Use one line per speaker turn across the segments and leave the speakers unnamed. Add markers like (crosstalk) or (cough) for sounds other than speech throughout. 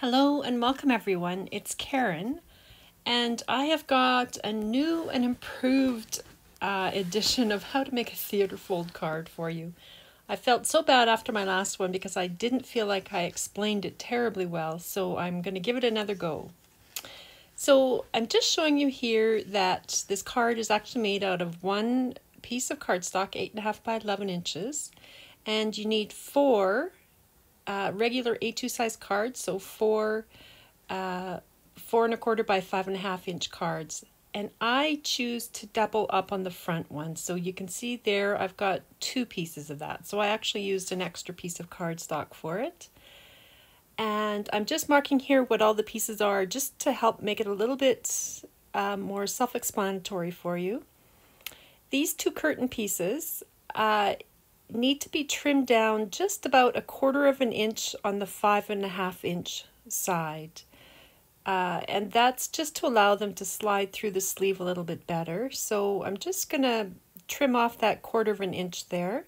Hello and welcome everyone. It's Karen, and I have got a new and improved uh, edition of how to make a theater fold card for you. I felt so bad after my last one because I didn't feel like I explained it terribly well, so I'm going to give it another go. So I'm just showing you here that this card is actually made out of one piece of cardstock, 8.5 by 11 inches, and you need four uh, regular A2 size cards, so four, uh, four and a quarter by five and a half inch cards. And I choose to double up on the front one. So you can see there I've got two pieces of that. So I actually used an extra piece of cardstock for it. And I'm just marking here what all the pieces are just to help make it a little bit uh, more self-explanatory for you. These two curtain pieces, uh, need to be trimmed down just about a quarter of an inch on the five and a half inch side. Uh, and that's just to allow them to slide through the sleeve a little bit better. So I'm just going to trim off that quarter of an inch there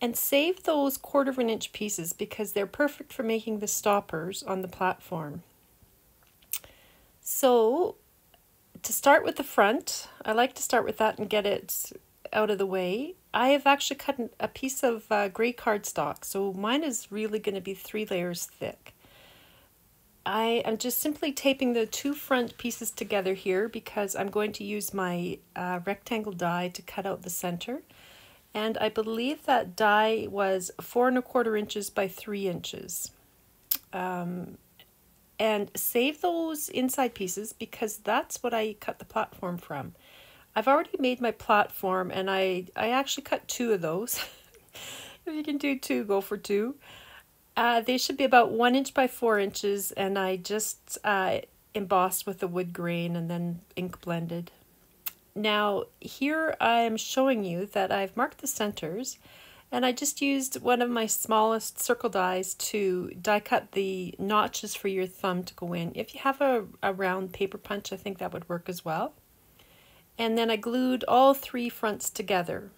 and save those quarter of an inch pieces because they're perfect for making the stoppers on the platform. So to start with the front, I like to start with that and get it out of the way. I have actually cut a piece of uh, gray cardstock, so mine is really going to be three layers thick. I am just simply taping the two front pieces together here because I'm going to use my uh, rectangle die to cut out the center. And I believe that die was four and a quarter inches by three inches. Um, and save those inside pieces because that's what I cut the platform from. I've already made my platform and I, I actually cut two of those. (laughs) if you can do two, go for two. Uh, they should be about one inch by four inches and I just uh, embossed with the wood grain and then ink blended. Now here I am showing you that I've marked the centers and I just used one of my smallest circle dies to die cut the notches for your thumb to go in. If you have a, a round paper punch, I think that would work as well and then I glued all three fronts together.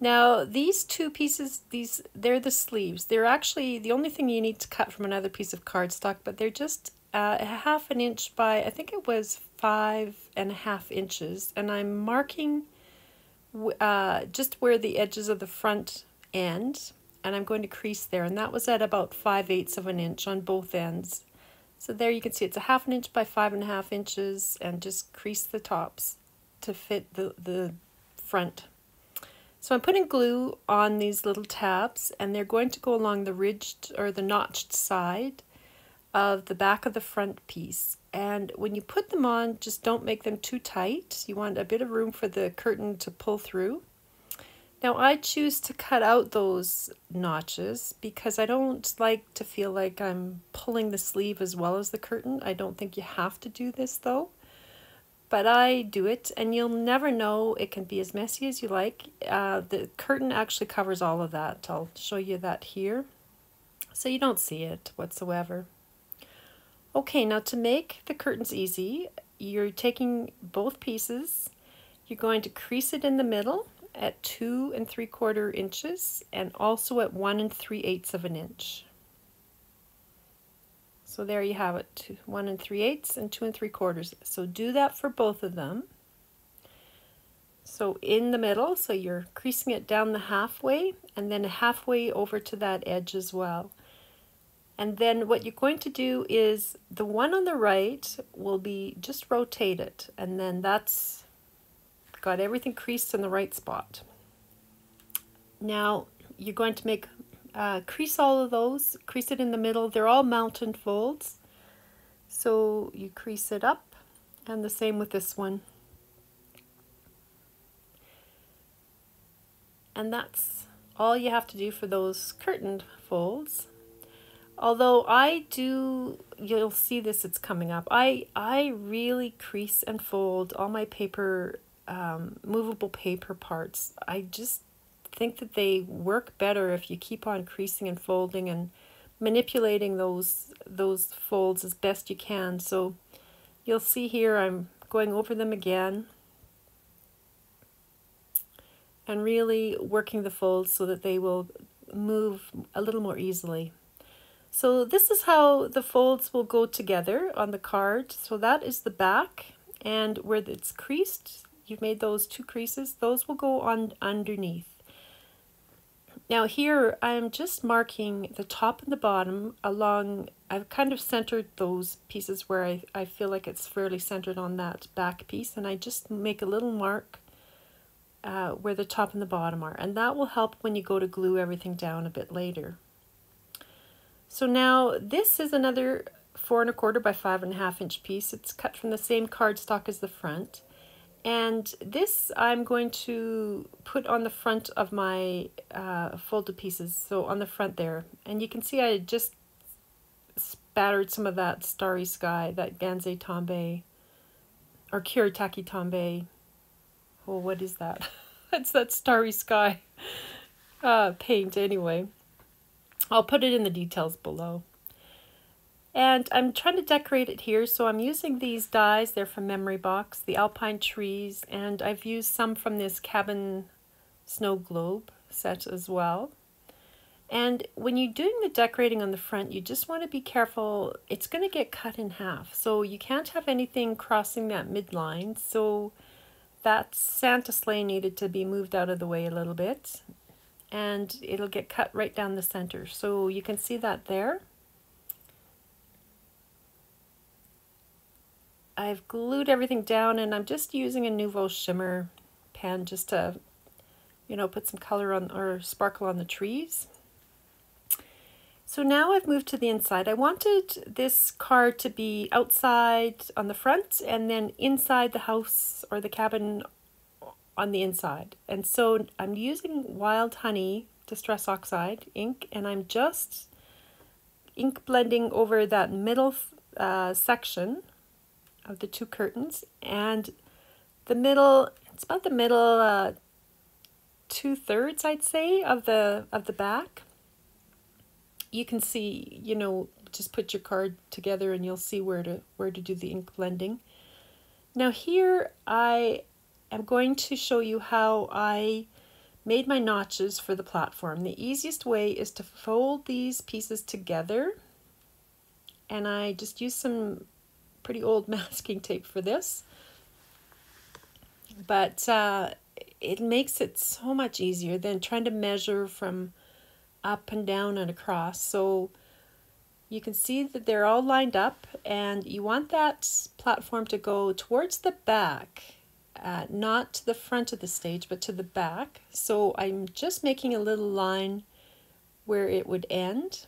Now these two pieces, these they're the sleeves. They're actually the only thing you need to cut from another piece of cardstock, but they're just uh, a half an inch by, I think it was five and a half inches. And I'm marking uh, just where the edges of the front end, and I'm going to crease there. And that was at about 5 eighths of an inch on both ends. So there you can see it's a half an inch by five and a half inches and just crease the tops to fit the, the front. So I'm putting glue on these little tabs and they're going to go along the ridged or the notched side of the back of the front piece. And when you put them on, just don't make them too tight. You want a bit of room for the curtain to pull through. Now I choose to cut out those notches because I don't like to feel like I'm pulling the sleeve as well as the curtain. I don't think you have to do this though but I do it and you'll never know. It can be as messy as you like. Uh, the curtain actually covers all of that. I'll show you that here. So you don't see it whatsoever. Okay, now to make the curtains easy, you're taking both pieces. You're going to crease it in the middle at two and three quarter inches and also at one and three eighths of an inch. So there you have it, two, one and three eighths and two and three quarters. So do that for both of them. So in the middle, so you're creasing it down the halfway and then halfway over to that edge as well. And then what you're going to do is the one on the right will be just rotated and then that's got everything creased in the right spot. Now you're going to make uh, crease all of those, crease it in the middle. They're all mountain folds. So you crease it up and the same with this one. And that's all you have to do for those curtained folds. Although I do, you'll see this, it's coming up. I, I really crease and fold all my paper, um, movable paper parts. I just think that they work better if you keep on creasing and folding and manipulating those those folds as best you can. So you'll see here I'm going over them again and really working the folds so that they will move a little more easily. So this is how the folds will go together on the card. So that is the back and where it's creased, you've made those two creases, those will go on underneath. Now here I'm just marking the top and the bottom along, I've kind of centered those pieces where I, I feel like it's fairly centered on that back piece and I just make a little mark uh, where the top and the bottom are and that will help when you go to glue everything down a bit later. So now this is another four and a quarter by five and a half inch piece. It's cut from the same cardstock as the front. And this I'm going to put on the front of my uh, folded pieces, so on the front there. And you can see I just spattered some of that Starry Sky, that Gansai Tambi, or Kuretake Tambi. Oh, what is that? (laughs) That's that Starry Sky uh, paint anyway. I'll put it in the details below. And I'm trying to decorate it here, so I'm using these dies. They're from Memory Box, the Alpine Trees, and I've used some from this Cabin Snow Globe set as well. And when you're doing the decorating on the front, you just want to be careful. It's going to get cut in half, so you can't have anything crossing that midline. So that Santa sleigh needed to be moved out of the way a little bit, and it'll get cut right down the center. So you can see that there. I've glued everything down and I'm just using a Nuvo Shimmer pen just to, you know, put some color on or sparkle on the trees. So now I've moved to the inside. I wanted this card to be outside on the front and then inside the house or the cabin on the inside. And so I'm using Wild Honey Distress Oxide ink and I'm just ink blending over that middle uh, section of the two curtains and the middle it's about the middle uh, two thirds I'd say of the of the back. You can see you know just put your card together and you'll see where to where to do the ink blending. Now here I am going to show you how I made my notches for the platform. The easiest way is to fold these pieces together and I just use some pretty old (laughs) masking tape for this. But uh, it makes it so much easier than trying to measure from up and down and across. So you can see that they're all lined up and you want that platform to go towards the back, uh, not to the front of the stage, but to the back. So I'm just making a little line where it would end.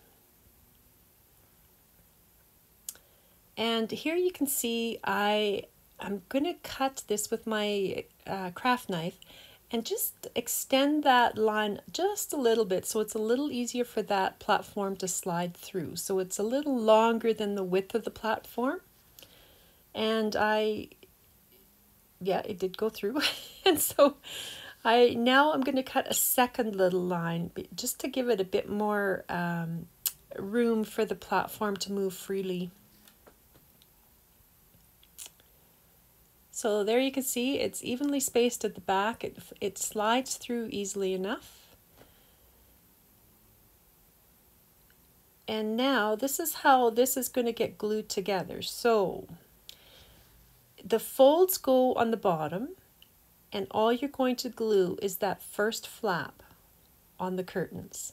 And here you can see I, I'm going to cut this with my uh, craft knife and just extend that line just a little bit so it's a little easier for that platform to slide through. So it's a little longer than the width of the platform. And I, yeah, it did go through. (laughs) and so I now I'm going to cut a second little line just to give it a bit more um, room for the platform to move freely. So there you can see it's evenly spaced at the back. It, it slides through easily enough. And now this is how this is going to get glued together. So the folds go on the bottom and all you're going to glue is that first flap on the curtains.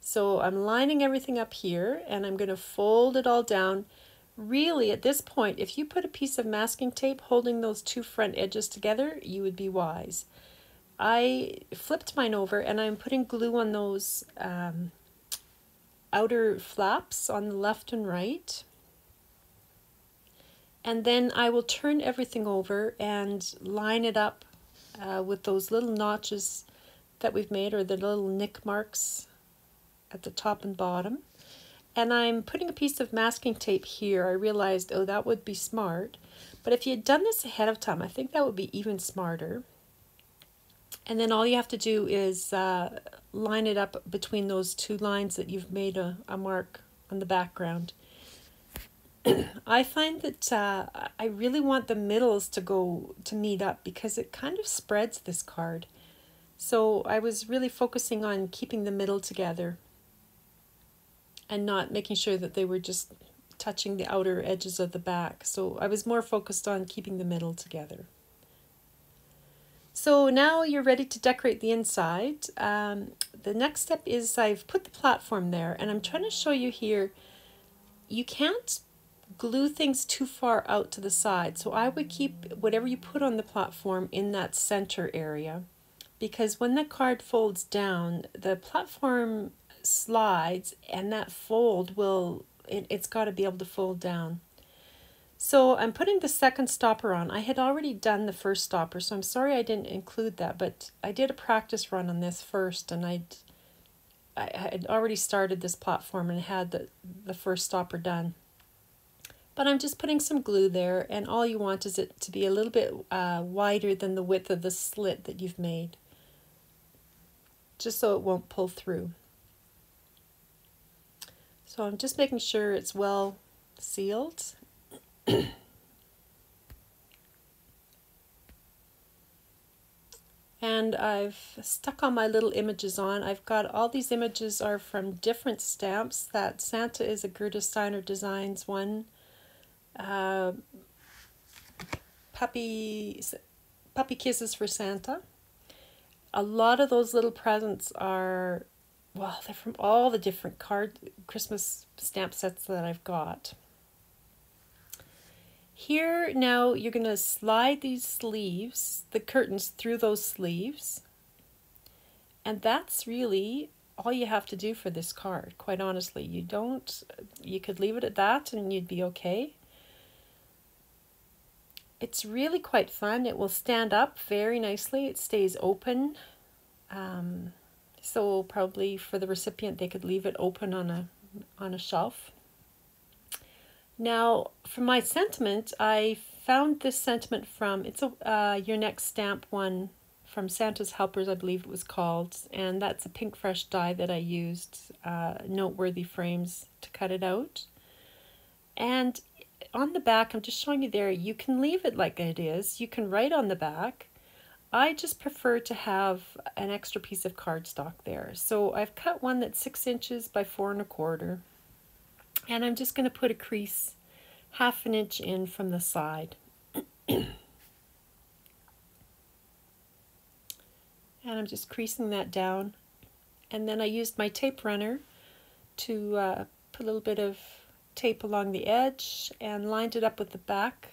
So I'm lining everything up here and I'm going to fold it all down Really, at this point, if you put a piece of masking tape holding those two front edges together, you would be wise. I flipped mine over and I'm putting glue on those um, outer flaps on the left and right. And then I will turn everything over and line it up uh, with those little notches that we've made or the little nick marks at the top and bottom. And I'm putting a piece of masking tape here. I realized, oh, that would be smart. But if you had done this ahead of time, I think that would be even smarter. And then all you have to do is uh, line it up between those two lines that you've made a, a mark on the background. (clears throat) I find that uh, I really want the middles to go to meet up because it kind of spreads this card. So I was really focusing on keeping the middle together. And not making sure that they were just touching the outer edges of the back. So I was more focused on keeping the middle together. So now you're ready to decorate the inside. Um, the next step is I've put the platform there and I'm trying to show you here, you can't glue things too far out to the side. So I would keep whatever you put on the platform in that center area because when the card folds down, the platform slides and that fold will, it, it's got to be able to fold down. So I'm putting the second stopper on. I had already done the first stopper, so I'm sorry I didn't include that, but I did a practice run on this first and I'd, I had already started this platform and had the, the first stopper done. But I'm just putting some glue there and all you want is it to be a little bit uh, wider than the width of the slit that you've made just so it won't pull through. So I'm just making sure it's well sealed. (coughs) and I've stuck all my little images on. I've got all these images are from different stamps. That Santa is a Gerda Steiner Designs one. Uh, puppy, puppy Kisses for Santa a lot of those little presents are, well, they're from all the different card Christmas stamp sets that I've got. Here now you're going to slide these sleeves, the curtains through those sleeves. And that's really all you have to do for this card, quite honestly. You don't, you could leave it at that and you'd be okay. It's really quite fun. It will stand up very nicely. It stays open. Um, so probably for the recipient, they could leave it open on a, on a shelf. Now, for my sentiment, I found this sentiment from, it's a uh, Your Next Stamp one from Santa's Helpers, I believe it was called. And that's a PinkFresh die that I used, uh, noteworthy frames to cut it out. And on the back, I'm just showing you there, you can leave it like it is. You can write on the back. I just prefer to have an extra piece of cardstock there. So I've cut one that's six inches by four and a quarter. And I'm just going to put a crease half an inch in from the side. (clears throat) and I'm just creasing that down. And then I used my tape runner to uh, put a little bit of tape along the edge and lined it up with the back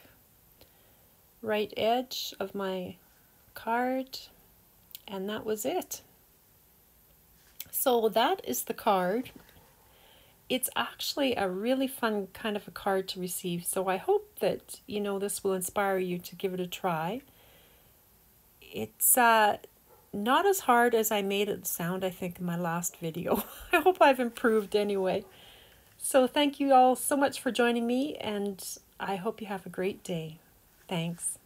right edge of my card and that was it. So that is the card. It's actually a really fun kind of a card to receive. So I hope that, you know, this will inspire you to give it a try. It's uh, not as hard as I made it sound, I think, in my last video. (laughs) I hope I've improved anyway. So thank you all so much for joining me, and I hope you have a great day. Thanks.